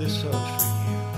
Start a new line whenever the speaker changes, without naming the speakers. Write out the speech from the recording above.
this song's for you.